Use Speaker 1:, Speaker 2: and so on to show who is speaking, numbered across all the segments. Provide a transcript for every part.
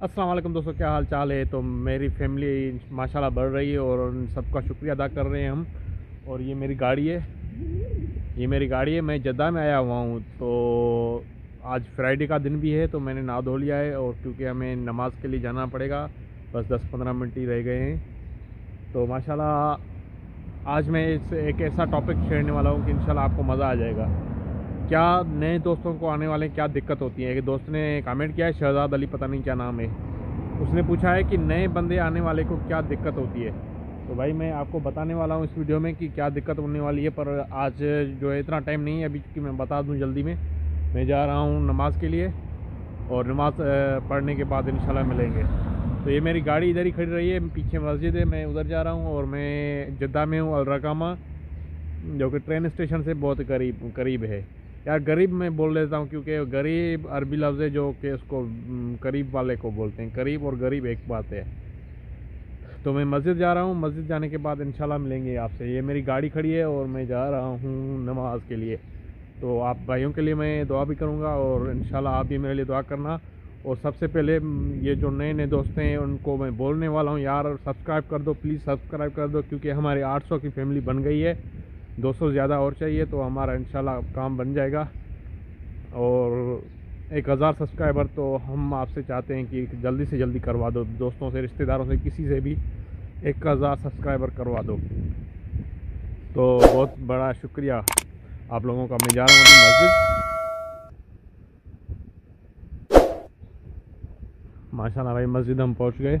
Speaker 1: अस्सलाम वालेकुम दोस्तों, क्या हाल चाल है? तो मेरी फैमिली माशाल्लाह बढ़ रही है और उन सबका शुक्रिया अदा कर रहे हैं हम। और ये मेरी गाड़ी है। ये मेरी गाड़ी है, मैं जद्दा में आया हुआ हूँ। तो आज फ्राइडे का दिन भी है तो मैंने नहा धो लिया है और क्योंकि हमें नमाज़ के लिए जाना पड़ेगा, बस दस पंद्रह मिनट ही रह गए हैं। तो माशाल्लाह, आज मैं इस एक ऐसा टॉपिक छेड़ने वाला हूँ कि इंशाल्लाह आपको मज़ा आ जाएगा। क्या नए दोस्तों को आने वाले क्या दिक्कत होती है? कि दोस्त ने कमेंट किया है, शहजाद अली, पता नहीं क्या नाम है। उसने पूछा है कि नए बंदे आने वाले को क्या दिक्कत होती है? तो भाई मैं आपको बताने वाला हूँ इस वीडियो में कि क्या दिक्कत होने वाली है, पर आज जो है इतना टाइम नहीं है अभी कि मैं बता दूँ जल्दी में। मैं जा रहा हूँ नमाज़ के लिए और नमाज़ पढ़ने के बाद इंशाल्लाह मिलेंगे। तो ये मेरी गाड़ी इधर ही खड़ी रही है, पीछे मस्जिद है, मैं उधर जा रहा हूँ और मैं जद्दा में हूँ, अलरकामा, जो कि ट्रेन स्टेशन से बहुत करीब करीब है। यार गरीब मैं बोल देता हूँ क्योंकि गरीब अरबी लफ्ज़ है जो कि उसको करीब वाले को बोलते हैं। करीब और गरीब एक बात है। तो मैं मस्जिद जा रहा हूँ। मस्जिद जाने के बाद इंशाल्लाह मिलेंगे आपसे। ये मेरी गाड़ी खड़ी है और मैं जा रहा हूँ नमाज़ के लिए। तो आप भाइयों के लिए मैं दुआ भी करूँगा और इन आप भी मेरे लिए दुआ करना। और सबसे पहले ये जो नए नए दोस्त हैं, उनको मैं बोलने वाला हूँ। यार, सब्सक्राइब कर दो, प्लीज़ सब्सक्राइब कर दो क्योंकि हमारे 800 की फैमिली बन गई है। 200 ज़्यादा और चाहिए तो हमारा इंशाल्लाह काम बन जाएगा। और एक हज़ार सब्सक्राइबर तो हम आपसे चाहते हैं कि जल्दी से जल्दी करवा दो, दोस्तों से, रिश्तेदारों से, किसी से भी एक हज़ार सब्सक्राइबर करवा दो। तो बहुत बड़ा शुक्रिया आप लोगों का। मैं जा रहा हूँ मस्जिद। माशाल्लाह भाई, मस्जिद हम पहुँच गए।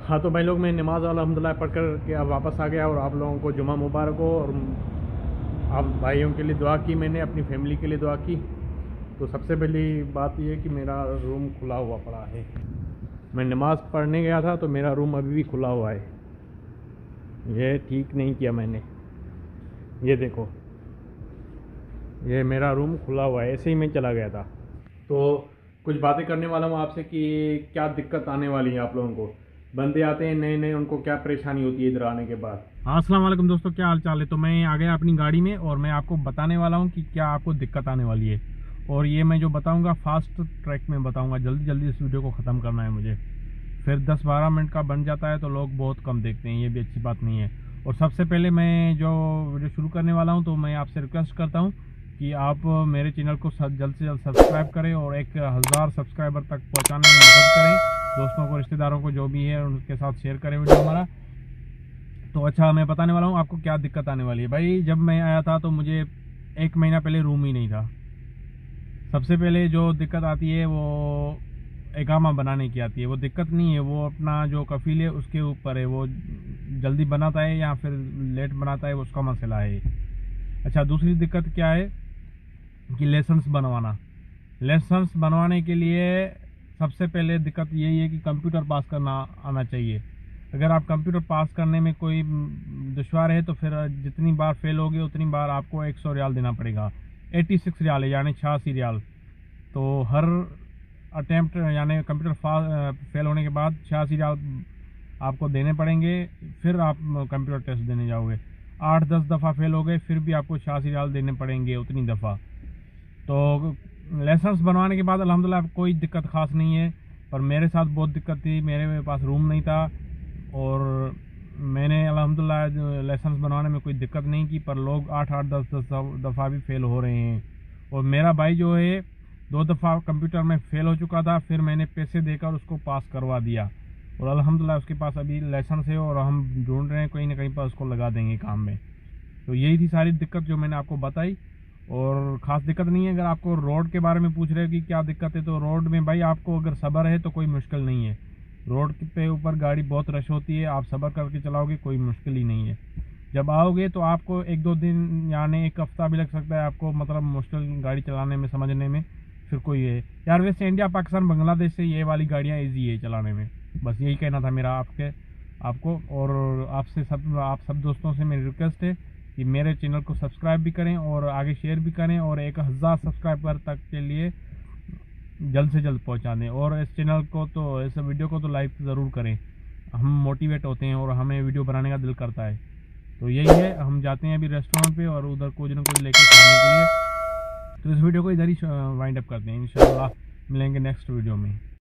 Speaker 1: हाँ तो भाई लोग मैं नमाज अलहमदिल्ला पढ़ कर के अब वापस आ गया और आप लोगों को जुमा मुबारक हो और आप भाइयों के लिए दुआ की मैंने अपनी फैमिली के लिए दुआ की तो सबसे पहली बात यह कि मेरा रूम खुला हुआ पड़ा है। मैं नमाज़ पढ़ने गया था तो मेरा रूम अभी भी खुला हुआ है। यह ठीक नहीं किया मैंने। ये देखो। ये मेरा रूम खुला हुआ है, ऐसे ही मैं चला गया था। तो कुछ बातें करने वाला हूँ आपसे कि क्या दिक्कत आने वाली है आप लोगों को। बंदे आते हैं नए नए उनको क्या परेशानी होती है इधर आने के बाद? हाँ असलम दोस्तों, क्या हाल चाल है? तो मैं आ गया अपनी गाड़ी में और मैं आपको बताने वाला हूँ कि क्या आपको दिक्कत आने वाली है। और ये मैं जो बताऊँगा फास्ट ट्रैक में बताऊँगा। जल्दी जल्दी इस वीडियो को ख़त्म करना है मुझे। फिर 10-12 मिनट का बन जाता है तो लोग बहुत कम देखते हैं, ये भी अच्छी बात नहीं है। और सबसे पहले मैं जो वीडियो शुरू करने वाला हूँ तो मैं आपसे रिक्वेस्ट करता हूँ कि आप मेरे चैनल को जल्द से जल्द सब्सक्राइब करें और एक हज़ार सब्सक्राइबर तक पहुँचाने में मदद करें। दोस्तों को, रिश्तेदारों को जो भी है, उनके साथ शेयर करें वीडियो हमारा। तो अच्छा मैं बताने वाला हूँ, आपको क्या दिक्कत आने वाली है। भाई, जब मैं आया था तो मुझे एक महीना पहले रूम ही नहीं था। सबसे पहले जो दिक्कत आती है, वो एकामा बनाने की आती है। वो दिक्कत नहीं है, वो अपना जो कफील है, उसके ऊपर है। वो जल्दी बनाता है या फिर लेट बनाता है उसका मसला है। अच्छा दूसरी दिक्कत क्या है कि लेसन्स बनवाना। लेसन्स बनवाने के लिए सबसे पहले दिक्कत यही है कि कंप्यूटर पास करना आना चाहिए। अगर आप कंप्यूटर पास करने में कोई दुशवार है तो फिर जितनी बार फेल होगी, उतनी बार आपको एक सौ रियाल देना पड़ेगा। एटी सिक्स रियाल है, यानी छियासी रियाल। तो हर अटैम्प्ट यानी कंप्यूटर फेल होने के बाद छियासी रियाल आपको देने पड़ेंगे, फिर आप कंप्यूटर टेस्ट देने जाओगे। आठ, दस दफ़ा फेल हो गए, फिर भी आपको छियासी रियाल देने पड़ेंगे उतनी दफ़ा। तो लाइसेंस बनवाने के बाद अलहमदिल्ला कोई दिक्कत ख़ास नहीं है, पर मेरे साथ बहुत दिक्कत थी, मेरे पास रूम नहीं था, और लाइसेंस बनवाने में कोई दिक्कत नहीं की, पर लोग आठ आठ, दस दस दफ़ा भी फेल हो रहे हैं। और मेरा भाई जो है, दो दफ़ा कंप्यूटर में फ़ेल हो चुका था, फिर मैंने पैसे देकर उसको पास करवा दिया। और अलहमदिल्ला उसके पास अभी लाइसेंस है और हम ढूंढ रहे हैं, कहीं ना कहीं पर उसको लगा देंगे काम में। तो यही थी सारी दिक्कत जो मैंने आपको बताई। और ख़ास दिक्कत नहीं है, अगर आपको रोड के बारे में पूछ रहे हो कि क्या दिक्कत है तो रोड में भाई आपको अगर सबर है तो कोई मुश्किल नहीं है। रोड पे ऊपर गाड़ी बहुत रश होती है, आप सबर करके चलाओगे, कोई मुश्किल ही नहीं है। जब आओगे तो आपको एक दो दिन, यानी एक हफ़्ता भी लग सकता है आपको मतलब मुश्किल गाड़ी चलाने में, समझने में, फिर कोई है यार वैसे इंडिया पाकिस्तान बांग्लादेश से ये वाली गाड़ियाँ ईजी है चलाने में। बस यही कहना था मेरा आपके, आपको, और आपसे सब, आप सब दोस्तों से मेरी रिक्वेस्ट है कि मेरे चैनल को सब्सक्राइब भी करें और आगे शेयर भी करें, और एक हज़ार सब्सक्राइबर तक के लिए जल्द से जल्द पहुँचा दें और इस चैनल को तो इस वीडियो को तो लाइक ज़रूर करें। हम मोटिवेट होते हैं और हमें वीडियो बनाने का दिल करता है। तो यही है, हम जाते हैं अभी रेस्टोरेंट पे और उधर कुछ ना कुछ लेके खाने के लिए। तो इस वीडियो को इधर ही वाइंड अप करते हैं। इन मिलेंगे नेक्स्ट वीडियो में।